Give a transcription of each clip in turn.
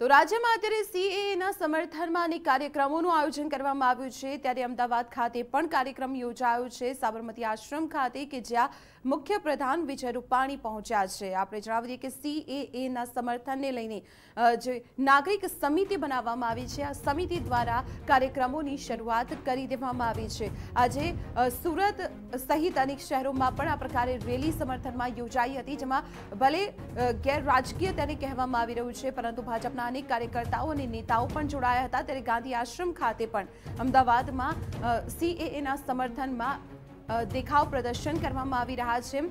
તો રાજ્યમાં અત્યારે સીએએના સમર્થનમાં અનેક કાર્યક્રમોનું આયોજન કરવામાં આવ્યું છે. ત્યારે અમદાવાદ ખાતે પણ કાર્યક્રમ યોજાયો છે. સાબરમતી આશ્રમ ખાતે કે જ્યાં મુખ્ય પ્રધાન વિજય રૂપાણી પહોંચ્યા છે. આપણે જણાવી દઈએ કે સીએએના સમર્થનને લઈને જે નાગરિક સમિતિ બનાવવામાં આવી છે. આ સમિતિ દ્વારા કાર્યક્રમોની શરૂઆત કરી દેવામાં આવી છે. આજે સુરત સહિત અનેક શહેરોમાં પણ આ પ્રકારે રેલી સમર્થનમાં યોજાઈ હતી, જેમાં ભલે ગેરરાજકીય તેને કહેવામાં આવી રહ્યું છે, પરંતુ ભાજપના અનેક કાર્યકર્તાઓ અને નેતાઓ પણ જોડાયા હતા. ત્યારે ગાંધી આશ્રમ ખાતે પણ અમદાવાદમાં સીએએના સમર્થનમાં દેખાવ પ્રદર્શન કરવામાં આવી રહ્યા છે.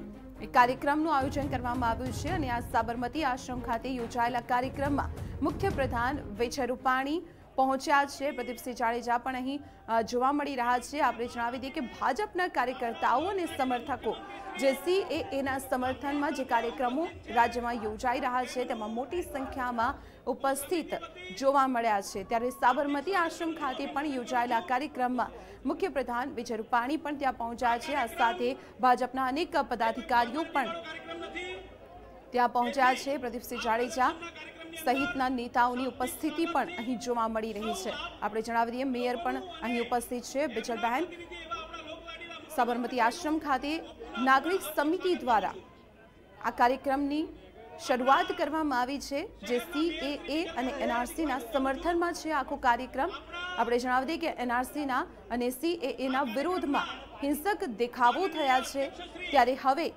કાર્યક્રમનું આયોજન કરવામાં આવ્યું છે અને આ સાબરમતી આશ્રમ ખાતે યોજાયેલા કાર્યક્રમમાં મુખ્ય પ્રધાન વિજય રૂપાણી પહોંચ્યા છે. પ્રદીપસિંહ જાડેજા પણ અહીં જોવા મળી રહ્યા છે. આપણે જણાવી દઈએ કે ભાજપના કાર્યકર્તાઓ અને સમર્થકો જે સીએએના સમર્થનમાં જે કાર્યક્રમો રાજ્યમાં યોજાઈ રહ્યા છે, તેમાં મોટી સંખ્યામાં ઉપસ્થિત જોવા મળ્યા છે. ત્યારે સાબરમતી આશ્રમ ખાતે પણ યોજાયેલા કાર્યક્રમમાં મુખ્ય પ્રધાન વિજય રૂપાણી પણ ત્યાં પહોંચ્યા છે. આ સાથે ભાજપના અનેક પદાધિકારીઓ પણ ત્યાં પહોંચ્યા છે. પ્રદીપસિંહ જાડેજા સહિતના નેતાઓની ઉપસ્થિતિ પણ અહીં જોવા મળી રહી છે. આપણે જણાવી દઈએ, મેયર પણ અહીં ઉપસ્થિત છે. બિજલબહેન સાબરમતી આશ્રમ ખાતે નાગરિક સમિતિ દ્વારા આ કાર્યક્રમની શરૂઆત કરવામાં આવી છે, જે સીએએ અને એનઆરસીના સમર્થનમાં છે આખો કાર્યક્રમ. આપણે જણાવી દઈએ કે એનઆરસીના અને સીએએના વિરોધમાં હિંસક દેખાવો થયા છે. ત્યારે હવે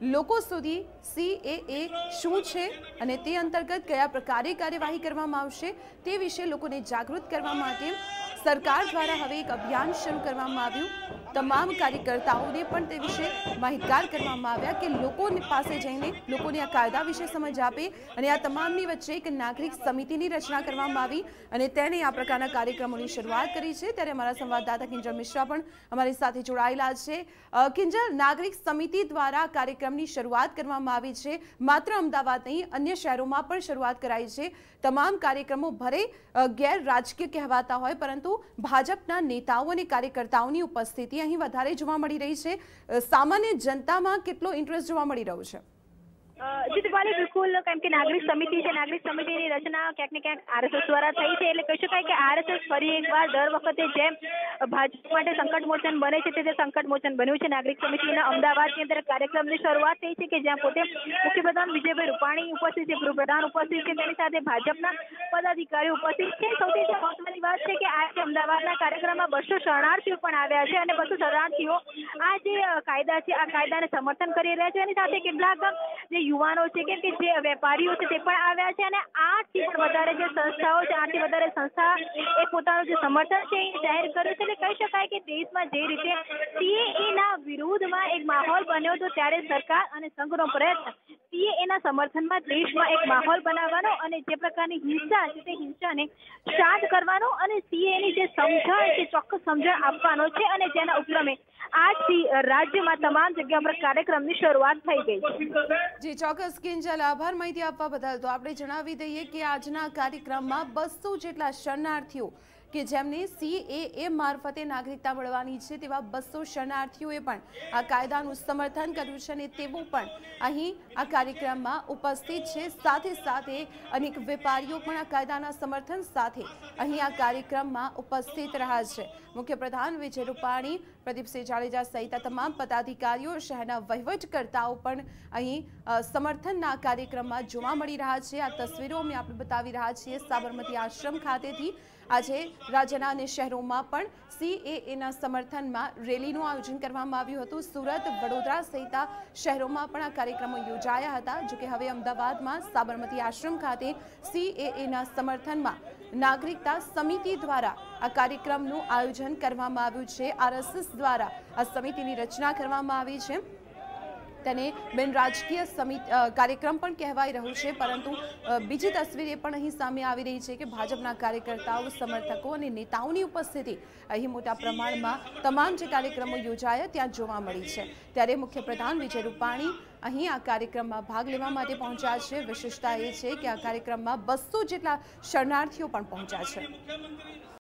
લોકો સુધી સીએએ શું છે અને તે અંતર્ગત કયા પ્રકારે કાર્યવાહી કરવામાં આવશે તે વિશે લોકોને જાગૃત કરવા માટે સરકાર દ્વારા હવે એક અભિયાન શરૂ કરવામાં આવ્યું. તમામ કાર્યકર્તાઓને પણ તે વિશે માહિતગાર કરવામાં આવ્યા કે લોકોની પાસે જઈને લોકોને આ કાયદા વિશે સમજ આપે અને આ તમામની વચ્ચે એક નાગરિક સમિતિની રચના કરવામાં આવી અને તેને આ પ્રકારના કાર્યક્રમોની શરૂઆત કરી છે. ત્યારે અમારા સંવાદદાતા કિંજલ મિશ્રા પણ અમારી સાથે જોડાયેલા છે. કિંજલ, નાગરિક સમિતિ દ્વારા કાર્યક્રમની શરૂઆત કરવામાં આવી છે. માત્ર અમદાવાદ નહીં, અન્ય શહેરોમાં પણ શરૂઆત કરાઈ છે. તમામ કાર્યક્રમો ભરે ગેરરાજકીય ગેર રાજકીય કહેવાતા હોય, પરંતુ ભાજપના નેતાઓ અને કાર્યકર્તાઓની ઉપસ્થિતિ અહીં વધારે જોવા મળી રહી છે. સામાન્ય જનતામાં કેટલો ઇન્ટરેસ્ટ જોવા મળી રહ્યો છે? જી બિલકુલ, કેમ કે નાગરિક સમિતિ છે, નાગરિક સમિતિની રચના ક્યાંક ને ક્યાંક આરએસએસ દ્વારા થઈ છે. એટલે કહી શકાય કે આરએસએસ ફરી એકવાર દર વખતે જેમ ભાજપ માટે સંકટ મોચન બને છે તે સંકટ મોચન બન્યું છે, નાગરિક સમિતિના અમદાવાદની અંદર કાર્યક્રમની શરૂઆત થઈ છે કે જ્યાં પોતે મુખ્યપ્રધાન વિજયભાઈ રૂપાણી ઉપસ્થિત છે, ગૃહપ્રધાન ઉપસ્થિત છે, તેની સાથે ભાજપના પદાધિકારીઓ ઉપસ્થિત છે. સૌથી મહત્વની વાત છે કે આજે અમદાવાદના કાર્યક્રમમાં બસો શરણાર્થીઓ પણ આવ્યા છે અને બસો શરણાર્થીઓ આ જે કાયદા છે, આ કાયદાને સમર્થન કરી રહ્યા છે. એની સાથે કેટલાક જે યુવાનો છે કે જે વેપારીઓ છે, તે પણ આવ્યા છે અને આઠથી પણ વધારે જે સંસ્થાઓ છે આઠથી વધારે સંસ્થા એ પોતાનું જે સમર્થન છે, એ જાહેર કર્યું છે. એટલે કહી શકાય કે દેશમાં જે રીતે સીએએ ના વિરુદ્ધમાં એક માહોલ બન્યો હતો, ત્યારે સરકાર અને સંઘનો પ્રયત્ન સીએએ ના સમર્થનમાં દેશમાં એક માહોલ બનાવવાનો અને જે પ્રકારની હિંસા છે, તે હિંસાને શાંત કરવાનો અને સીએએ ની જે સમજણ છે ચોક્કસ સમજણ આપવાનો છે અને તેના ઉપક્રમે આજથી રાજ્યમાં તમામ જગ્યા પર કાર્યક્રમની શરૂઆત થઈ ગઈ છે. જી ચોક્કસ કિંજલ આભાર માહિતી આપવા બદલ. તો આપણે જણાવી દઈએ કે આજના કાર્યક્રમમાં બસો જેટલા શરણાર્થીઓ કે જેમને સીએએ મારફતે નાગરિકતા મળવાની છે તેવા બસો શરણાર્થીઓએ પણ આ કાયદાનું સમર્થન કર્યું છે અને તેઓ પણ અહીં આ કાર્યક્રમમાં ઉપસ્થિત છે. સાથે સાથે અનેક વેપારીઓ પણ આ કાયદાના સમર્થન સાથે અહીં આ કાર્યક્રમમાં ઉપસ્થિત રહ્યા છે. મુખ્યપ્રધાન વિજય રૂપાણી, પ્રદીપસિંહ જાડેજા સહિત તમામ પદાધિકારીઓ, શહેરના વહીવટકર્તાઓ પણ અહીં સમર્થનના કાર્યક્રમમાં જોવા મળી રહ્યા છે. આ તસવીરો અમે આપણે બતાવી રહ્યા છીએ સાબરમતી આશ્રમ ખાતેથી. આજે રાજ્યના અન્ય શહેરોમાં પણ સીએએના સમર્થનમાં રેલીનું આયોજન કરવામાં આવ્યું હતું. સુરત, વડોદરા સહિત શહેરોમાં પણ આ કાર્યક્રમો યોજાયા હતા. જોકે હવે અમદાવાદમાં સાબરમતી આશ્રમ ખાતે સીએએના સમર્થનમાં નાગરિકતા સમિતિ દ્વારા આ કાર્યક્રમનું આયોજન કરવામાં આવ્યું છે. આરએસએસ દ્વારા આ સમિતિની રચના કરવામાં આવી છે. તેને બિન રાજકીય સમિતિ કાર્યક્રમ પણ કહેવાઈ રહ્યું છે, પરંતુ બીજી તસવીર એ પણ અહીં સામે આવી રહી છે કે ભાજપના કાર્યકર્તાઓ, સમર્થકો અને નેતાઓની ઉપસ્થિતિ અહીં મોટા પ્રમાણમાં તમામ જે કાર્યક્રમો યોજાયા ત્યાં જોવા મળી છે. ત્યારે મુખ્યપ્રધાન વિજય રૂપાણી અહીં આ કાર્યક્રમમાં ભાગ લેવા માટે પહોંચ્યા છે. વિશેષતા એ છે કે આ કાર્યક્રમમાં બસો જેટલા શરણાર્થીઓ પણ પહોંચ્યા છે.